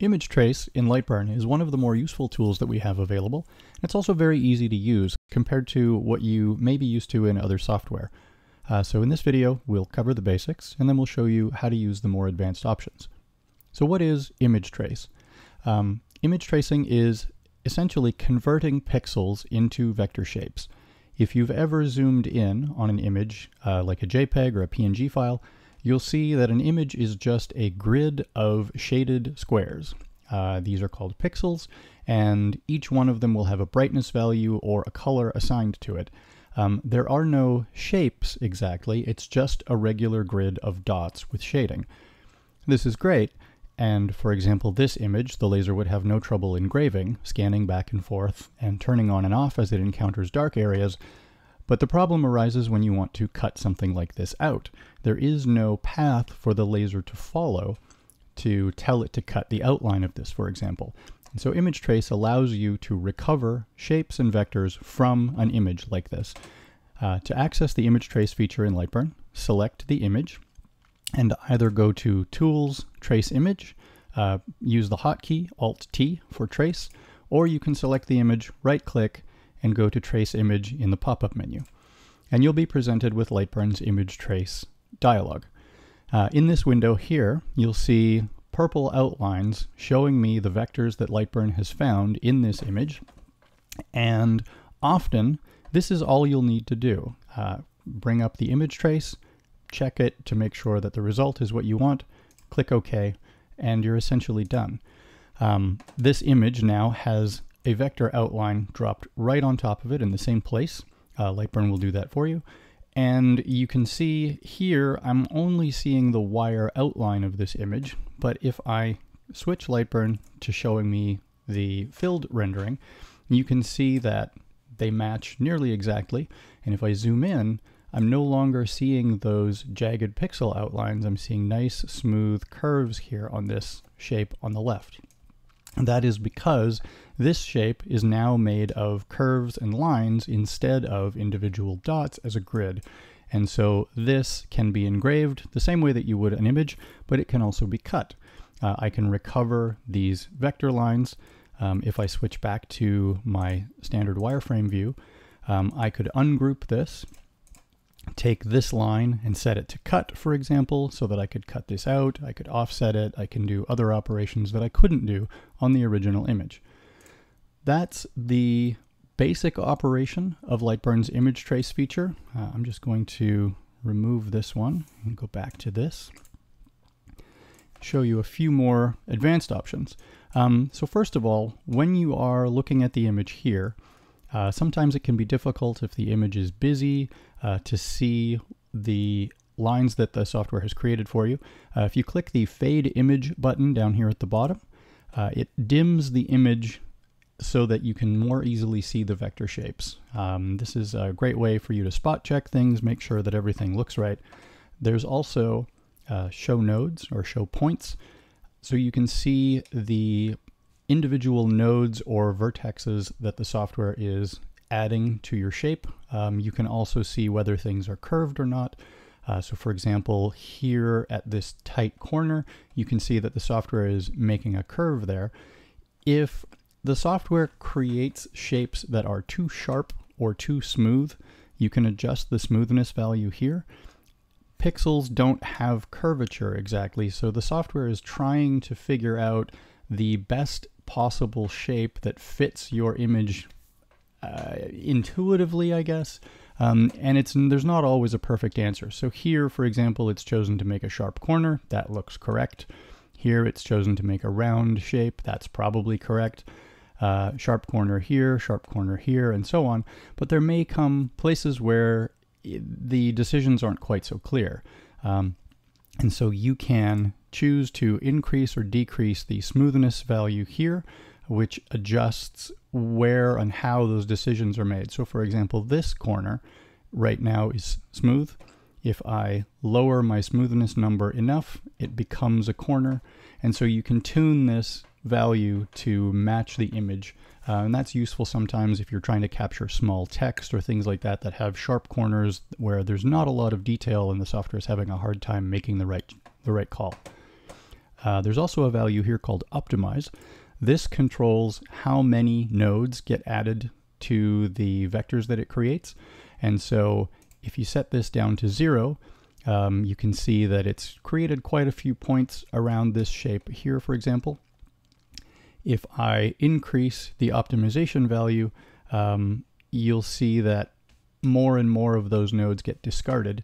Image Trace in Lightburn is one of the more useful tools that we have available. It's also very easy to use compared to what you may be used to in other software. Uh, so in this video, we'll cover the basics, and then we'll show you how to use the more advanced options. So what is image trace? Um, image tracing is essentially converting pixels into vector shapes. If you've ever zoomed in on an image, uh, like a JPEG or a PNG file, you'll see that an image is just a grid of shaded squares. Uh, these are called pixels, and each one of them will have a brightness value or a color assigned to it. Um, there are no shapes exactly, it's just a regular grid of dots with shading. This is great, and for example, this image, the laser would have no trouble engraving, scanning back and forth, and turning on and off as it encounters dark areas, but the problem arises when you want to cut something like this out. There is no path for the laser to follow to tell it to cut the outline of this, for example. And so image trace allows you to recover shapes and vectors from an image like this. Uh, to access the image trace feature in Lightburn, select the image and either go to Tools, Trace Image, uh, use the hotkey Alt-T for trace, or you can select the image, right-click, and go to Trace Image in the pop-up menu. And you'll be presented with Lightburn's Image Trace dialog. Uh, in this window here, you'll see purple outlines showing me the vectors that Lightburn has found in this image. And often, this is all you'll need to do. Uh, bring up the image trace, check it to make sure that the result is what you want, click OK, and you're essentially done. Um, this image now has a vector outline dropped right on top of it in the same place. Uh, Lightburn will do that for you. And you can see here, I'm only seeing the wire outline of this image, but if I switch Lightburn to showing me the filled rendering, you can see that they match nearly exactly. And if I zoom in, I'm no longer seeing those jagged pixel outlines. I'm seeing nice, smooth curves here on this shape on the left. That is because this shape is now made of curves and lines instead of individual dots as a grid. And so this can be engraved the same way that you would an image, but it can also be cut. Uh, I can recover these vector lines. Um, if I switch back to my standard wireframe view, um, I could ungroup this, take this line and set it to cut, for example, so that I could cut this out, I could offset it, I can do other operations that I couldn't do on the original image. That's the basic operation of Lightburn's image trace feature. Uh, I'm just going to remove this one and go back to this. Show you a few more advanced options. Um, so first of all, when you are looking at the image here, uh, sometimes it can be difficult if the image is busy uh, to see the lines that the software has created for you. Uh, if you click the Fade Image button down here at the bottom, uh, it dims the image so that you can more easily see the vector shapes. Um, this is a great way for you to spot check things, make sure that everything looks right. There's also uh, show nodes or show points, so you can see the individual nodes or vertexes that the software is adding to your shape. Um, you can also see whether things are curved or not. Uh, so for example, here at this tight corner, you can see that the software is making a curve there. If the software creates shapes that are too sharp or too smooth. You can adjust the smoothness value here. Pixels don't have curvature exactly, so the software is trying to figure out the best possible shape that fits your image uh, intuitively, I guess. Um, and it's there's not always a perfect answer. So here, for example, it's chosen to make a sharp corner. That looks correct. Here, it's chosen to make a round shape. That's probably correct uh, sharp corner here, sharp corner here, and so on. But there may come places where the decisions aren't quite so clear. Um, and so you can choose to increase or decrease the smoothness value here, which adjusts where and how those decisions are made. So for example, this corner right now is smooth. If I lower my smoothness number enough, it becomes a corner. And so you can tune this value to match the image. Uh, and that's useful sometimes if you're trying to capture small text or things like that that have sharp corners where there's not a lot of detail and the software is having a hard time making the right, the right call. Uh, there's also a value here called optimize. This controls how many nodes get added to the vectors that it creates. And so if you set this down to zero, um, you can see that it's created quite a few points around this shape here, for example. If I increase the optimization value, um, you'll see that more and more of those nodes get discarded.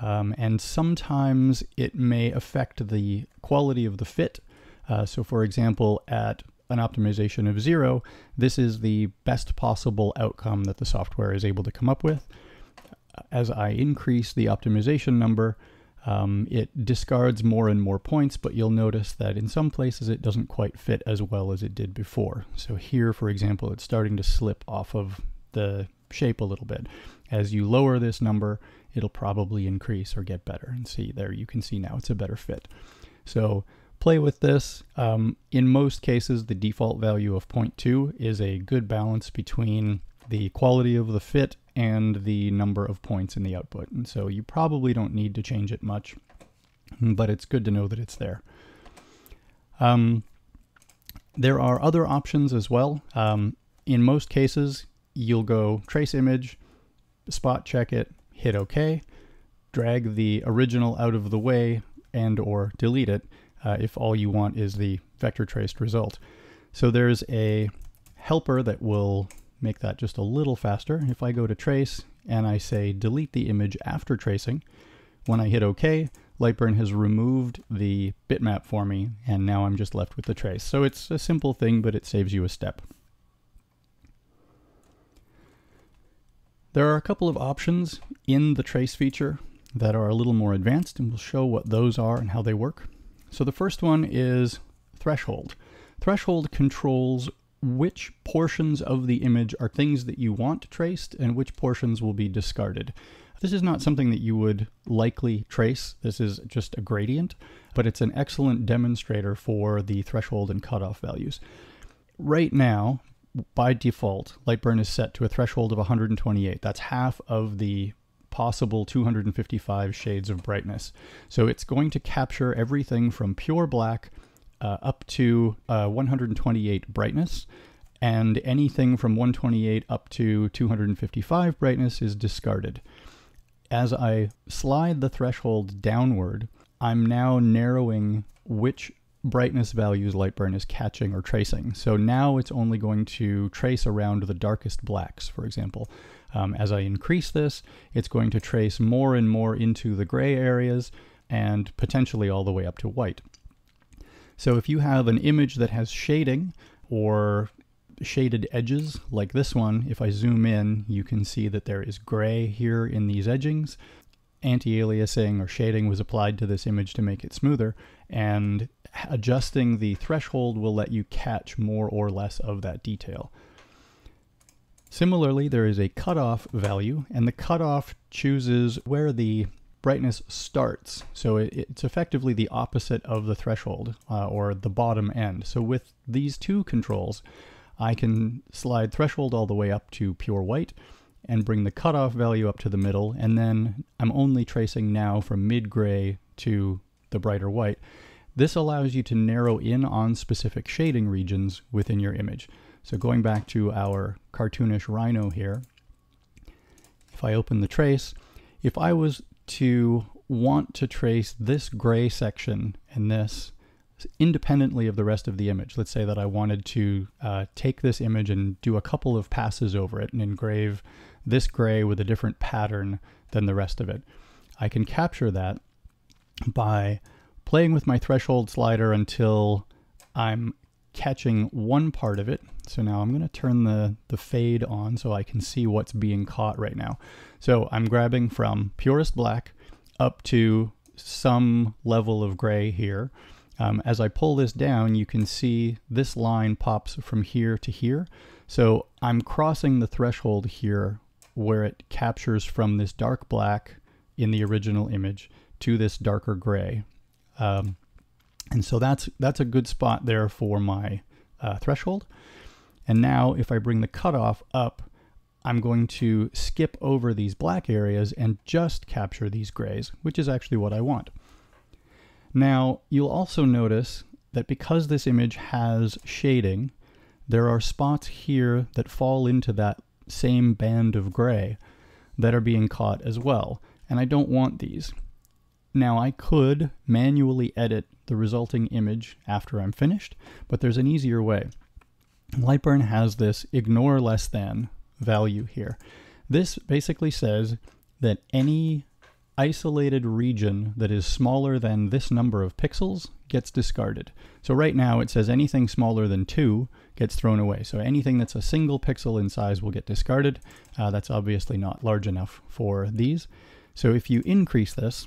Um, and sometimes it may affect the quality of the fit. Uh, so for example, at an optimization of zero, this is the best possible outcome that the software is able to come up with. As I increase the optimization number, um, it discards more and more points, but you'll notice that in some places it doesn't quite fit as well as it did before. So here, for example, it's starting to slip off of the shape a little bit. As you lower this number, it'll probably increase or get better. And see there, you can see now it's a better fit. So play with this. Um, in most cases, the default value of 0.2 is a good balance between the quality of the fit and the number of points in the output. And so you probably don't need to change it much, but it's good to know that it's there. Um, there are other options as well. Um, in most cases, you'll go trace image, spot check it, hit OK, drag the original out of the way and or delete it uh, if all you want is the vector traced result. So there's a helper that will make that just a little faster. If I go to trace and I say delete the image after tracing, when I hit OK, Lightburn has removed the bitmap for me, and now I'm just left with the trace. So it's a simple thing, but it saves you a step. There are a couple of options in the trace feature that are a little more advanced, and we'll show what those are and how they work. So the first one is threshold. Threshold controls which portions of the image are things that you want traced and which portions will be discarded. This is not something that you would likely trace. This is just a gradient, but it's an excellent demonstrator for the threshold and cutoff values. Right now, by default, Lightburn is set to a threshold of 128. That's half of the possible 255 shades of brightness. So it's going to capture everything from pure black uh, up to uh, 128 brightness, and anything from 128 up to 255 brightness is discarded. As I slide the threshold downward, I'm now narrowing which brightness values Lightburn is catching or tracing. So now it's only going to trace around the darkest blacks, for example. Um, as I increase this, it's going to trace more and more into the gray areas and potentially all the way up to white. So if you have an image that has shading or shaded edges like this one, if I zoom in, you can see that there is gray here in these edgings anti-aliasing or shading was applied to this image to make it smoother, and adjusting the threshold will let you catch more or less of that detail. Similarly, there is a cutoff value, and the cutoff chooses where the brightness starts. So it, it's effectively the opposite of the threshold, uh, or the bottom end. So with these two controls, I can slide threshold all the way up to pure white, and bring the cutoff value up to the middle, and then I'm only tracing now from mid-gray to the brighter white. This allows you to narrow in on specific shading regions within your image. So going back to our cartoonish rhino here, if I open the trace, if I was to want to trace this gray section and this independently of the rest of the image. Let's say that I wanted to uh, take this image and do a couple of passes over it and engrave this gray with a different pattern than the rest of it. I can capture that by playing with my threshold slider until I'm catching one part of it. So now I'm going to turn the, the fade on so I can see what's being caught right now. So I'm grabbing from purest black up to some level of gray here. Um, as I pull this down, you can see this line pops from here to here. So I'm crossing the threshold here where it captures from this dark black in the original image to this darker gray. Um, and so that's, that's a good spot there for my uh, threshold. And now if I bring the cutoff up, I'm going to skip over these black areas and just capture these grays, which is actually what I want. Now, you'll also notice that because this image has shading, there are spots here that fall into that same band of gray that are being caught as well, and I don't want these. Now I could manually edit the resulting image after I'm finished, but there's an easier way. Lightburn has this ignore less than value here. This basically says that any isolated region that is smaller than this number of pixels gets discarded. So right now it says anything smaller than 2 gets thrown away. So anything that's a single pixel in size will get discarded. Uh, that's obviously not large enough for these. So if you increase this,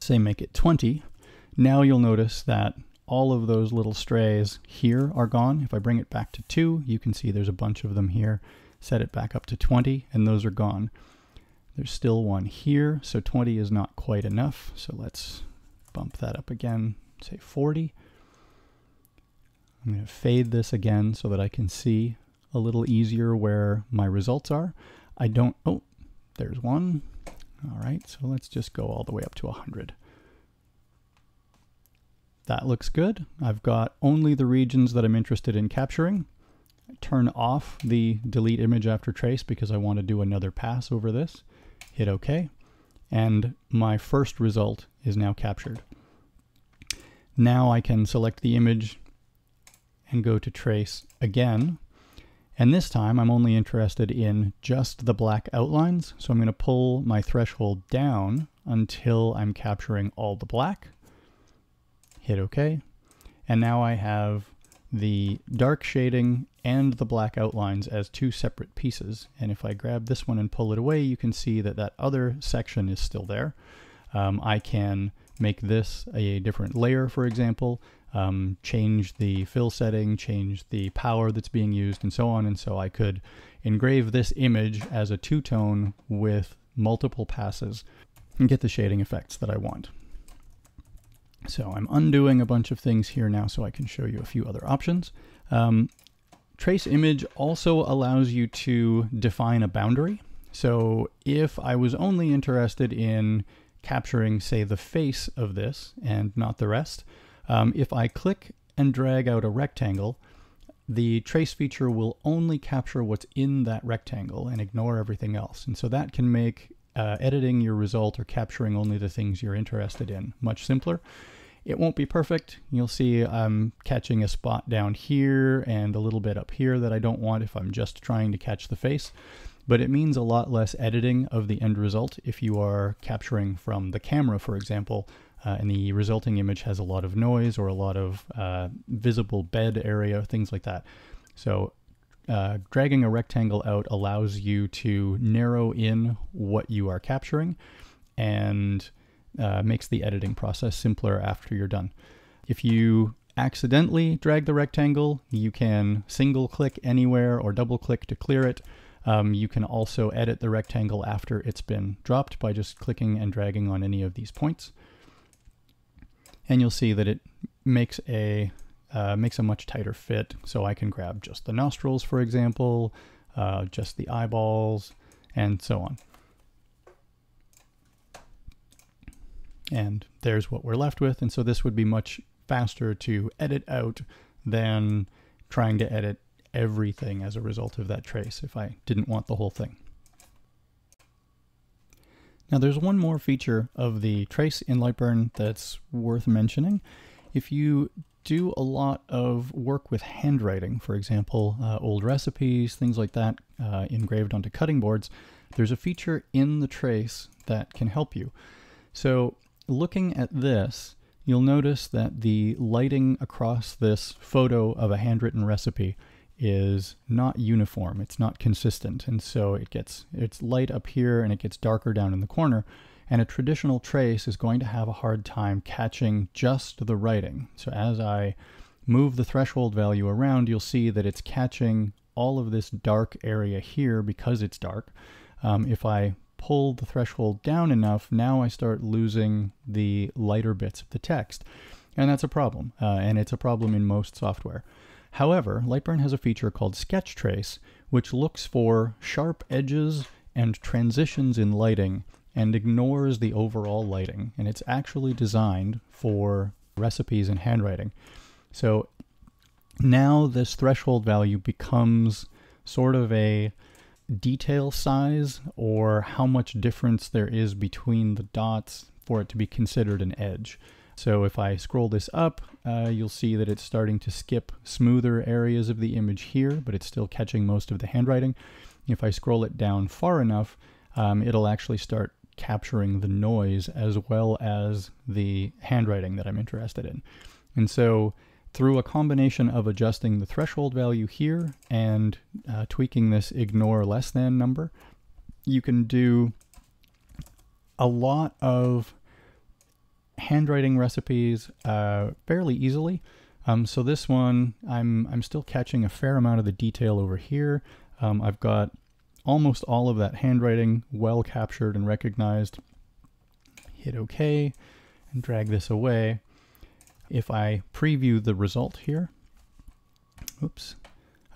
say make it 20, now you'll notice that all of those little strays here are gone. If I bring it back to 2, you can see there's a bunch of them here. Set it back up to 20, and those are gone. There's still one here, so 20 is not quite enough. So let's bump that up again, say 40. I'm going to fade this again so that I can see a little easier where my results are. I don't, oh, there's one. All right, so let's just go all the way up to 100. That looks good. I've got only the regions that I'm interested in capturing. Turn off the delete image after trace because I want to do another pass over this. Hit OK. And my first result is now captured. Now I can select the image and go to trace again. And this time I'm only interested in just the black outlines. So I'm going to pull my threshold down until I'm capturing all the black. Hit OK. And now I have the dark shading and the black outlines as two separate pieces. And if I grab this one and pull it away, you can see that that other section is still there. Um, I can make this a different layer, for example, um, change the fill setting, change the power that's being used, and so on. And so I could engrave this image as a two-tone with multiple passes and get the shading effects that I want. So I'm undoing a bunch of things here now so I can show you a few other options. Um, trace image also allows you to define a boundary. So if I was only interested in capturing, say, the face of this and not the rest, um, if I click and drag out a rectangle, the trace feature will only capture what's in that rectangle and ignore everything else. And so that can make uh, editing your result or capturing only the things you're interested in much simpler. It won't be perfect. You'll see I'm catching a spot down here and a little bit up here that I don't want if I'm just trying to catch the face. But it means a lot less editing of the end result if you are capturing from the camera, for example, uh, and the resulting image has a lot of noise or a lot of uh, visible bed area, things like that. So uh, dragging a rectangle out allows you to narrow in what you are capturing and uh, makes the editing process simpler after you're done. If you accidentally drag the rectangle, you can single click anywhere or double click to clear it. Um, you can also edit the rectangle after it's been dropped by just clicking and dragging on any of these points. And you'll see that it makes a uh, makes a much tighter fit. So I can grab just the nostrils, for example, uh, just the eyeballs, and so on. And there's what we're left with. And so this would be much faster to edit out than trying to edit everything as a result of that trace if I didn't want the whole thing. Now there's one more feature of the trace in Lightburn that's worth mentioning. If you do a lot of work with handwriting, for example, uh, old recipes, things like that, uh, engraved onto cutting boards, there's a feature in the trace that can help you. So looking at this, you'll notice that the lighting across this photo of a handwritten recipe is not uniform. It's not consistent. And so it gets, it's light up here and it gets darker down in the corner. And a traditional trace is going to have a hard time catching just the writing. So as I move the threshold value around, you'll see that it's catching all of this dark area here because it's dark. Um, if I pull the threshold down enough, now I start losing the lighter bits of the text. And that's a problem, uh, and it's a problem in most software. However, Lightburn has a feature called Sketch Trace, which looks for sharp edges and transitions in lighting and ignores the overall lighting. And it's actually designed for recipes and handwriting. So now this threshold value becomes sort of a detail size or how much difference there is between the dots for it to be considered an edge. So if I scroll this up, uh, you'll see that it's starting to skip smoother areas of the image here, but it's still catching most of the handwriting. If I scroll it down far enough, um, it'll actually start capturing the noise as well as the handwriting that I'm interested in. And so through a combination of adjusting the threshold value here and uh, tweaking this ignore less than number, you can do a lot of handwriting recipes uh, fairly easily. Um, so this one, I'm, I'm still catching a fair amount of the detail over here. Um, I've got almost all of that handwriting well captured and recognized. Hit OK and drag this away. If I preview the result here, oops,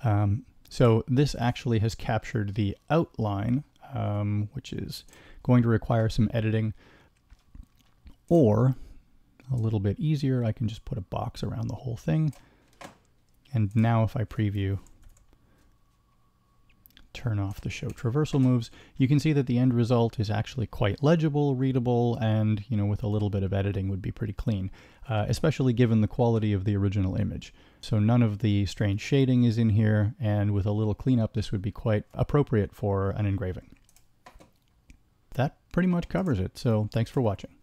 um, so this actually has captured the outline, um, which is going to require some editing. Or, a little bit easier, I can just put a box around the whole thing. And now if I preview, turn off the show traversal moves, you can see that the end result is actually quite legible, readable, and, you know, with a little bit of editing would be pretty clean, uh, especially given the quality of the original image. So none of the strange shading is in here, and with a little cleanup, this would be quite appropriate for an engraving. That pretty much covers it, so thanks for watching.